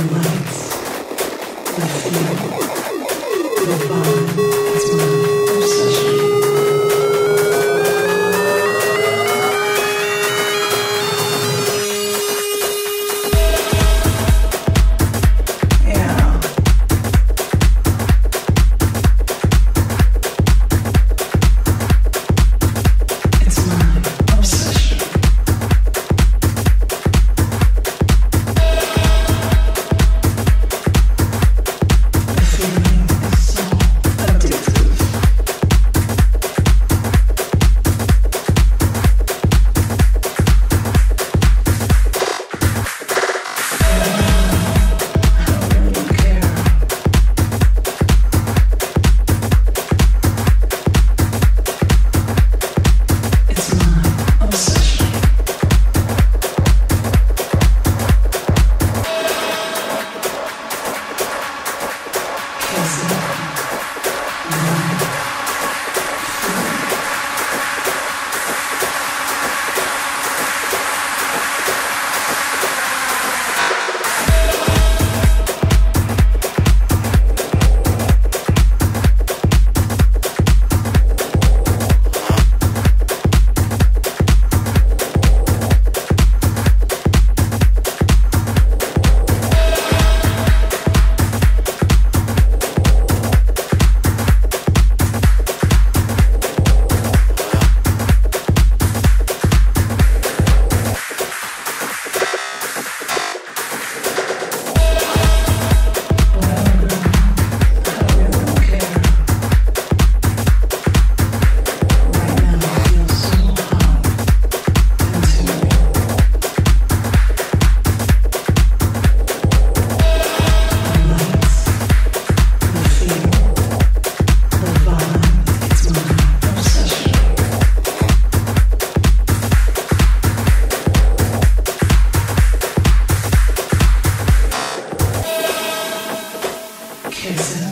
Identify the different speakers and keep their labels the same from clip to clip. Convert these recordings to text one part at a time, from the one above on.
Speaker 1: It's my obsession.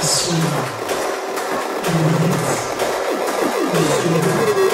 Speaker 1: Swim. Release.